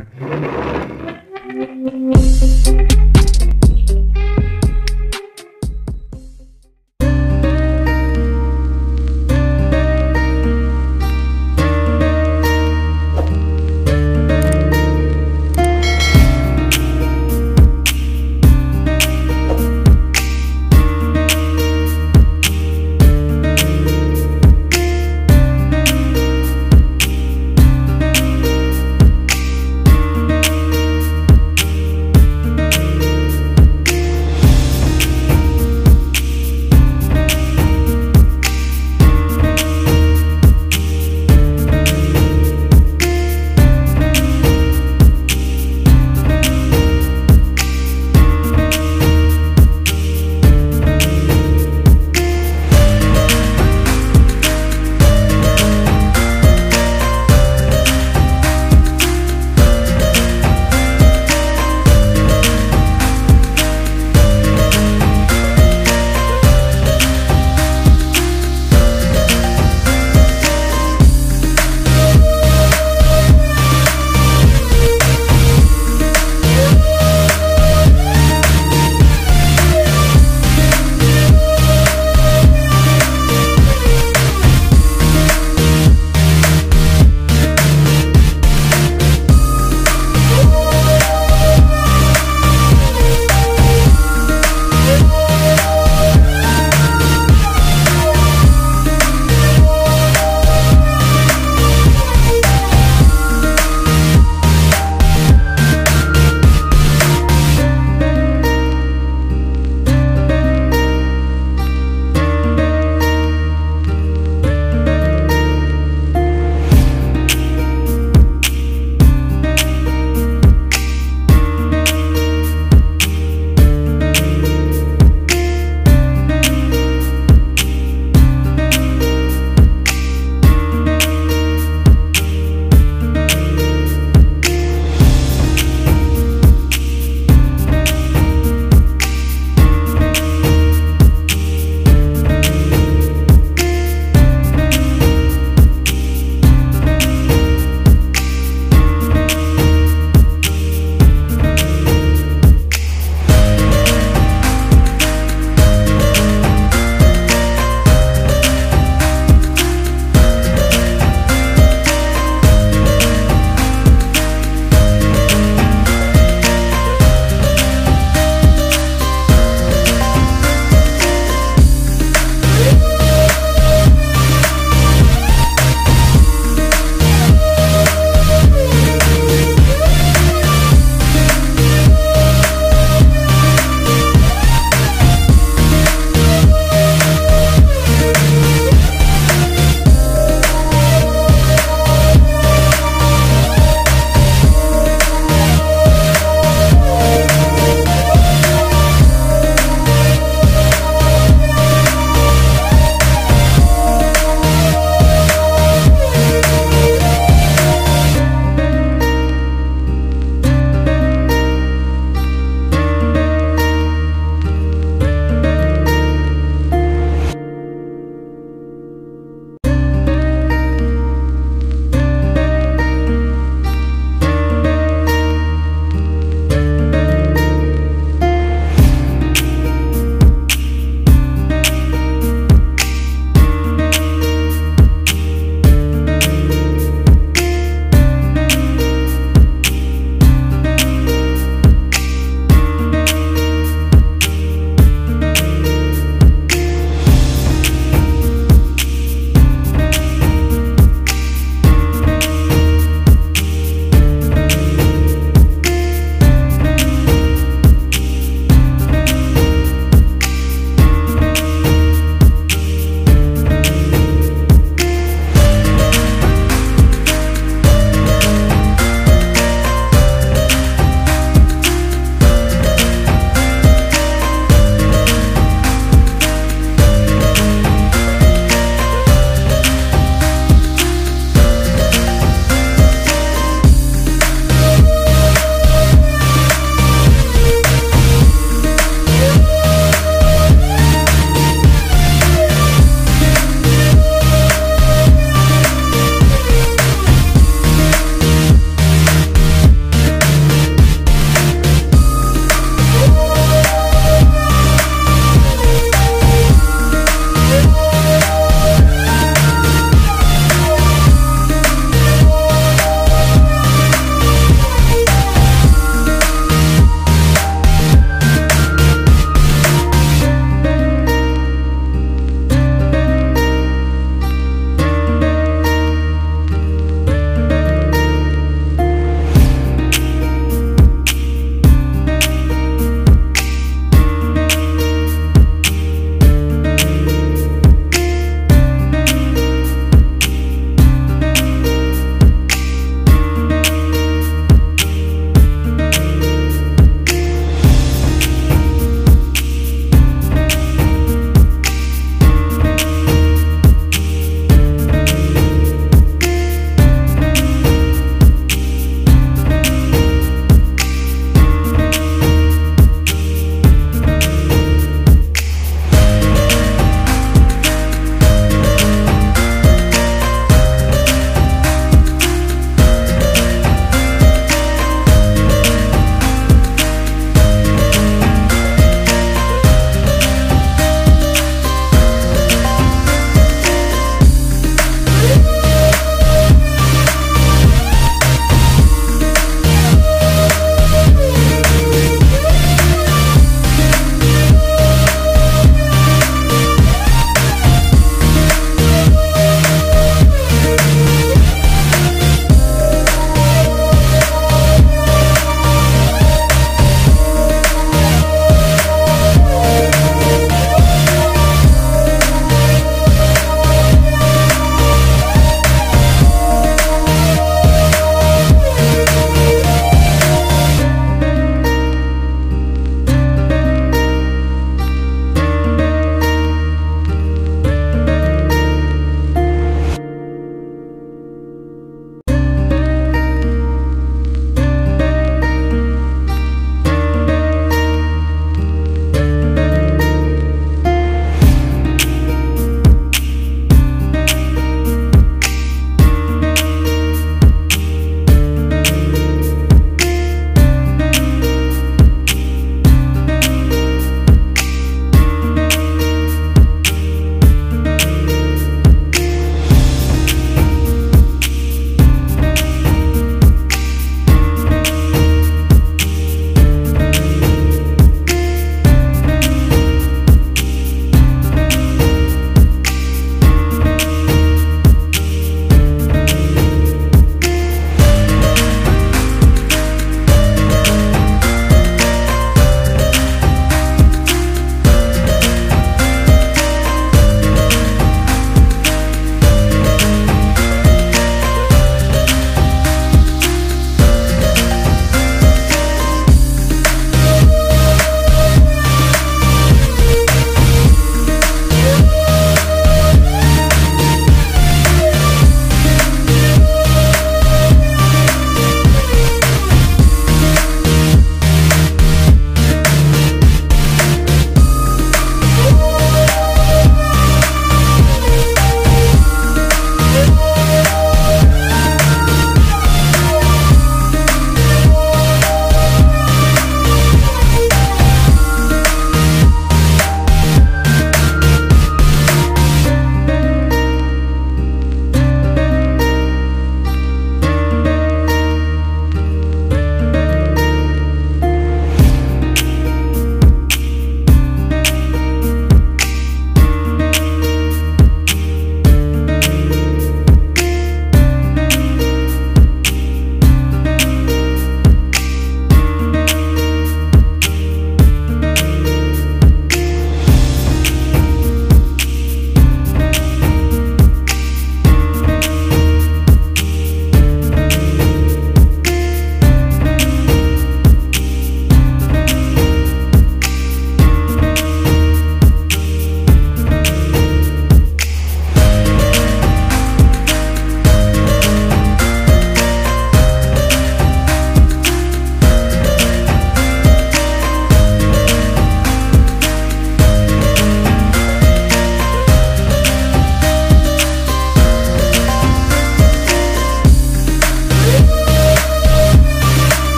Um,